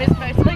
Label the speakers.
Speaker 1: Miss Mason.